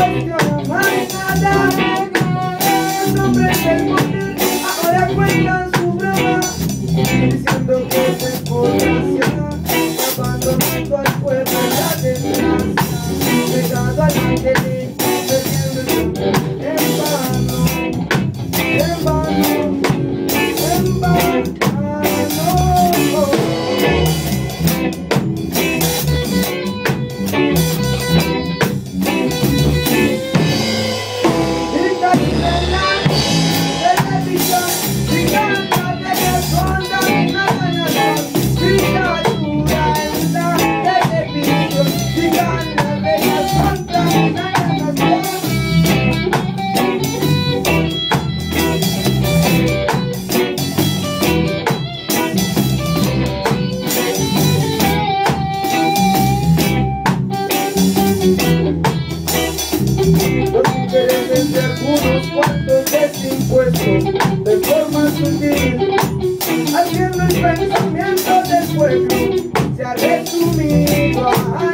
cuenta, ay nada hombres del ahora cuentan su broma Diciendo que fue de forma sutil, haciendo el pensamiento del pueblo se ha resumido.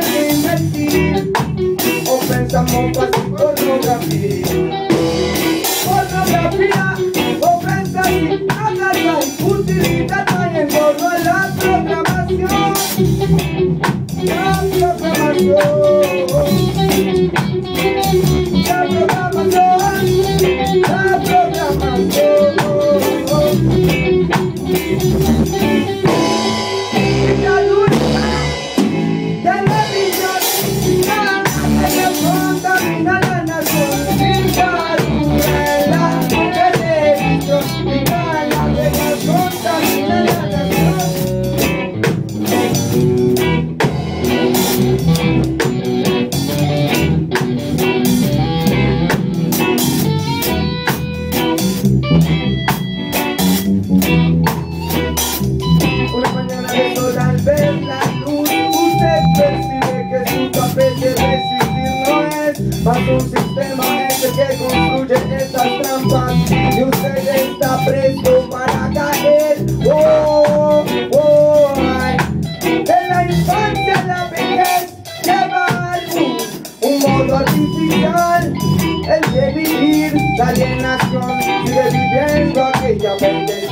de vivir la llenación y de viviendo aquella bendición.